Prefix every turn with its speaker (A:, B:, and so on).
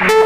A: Bye.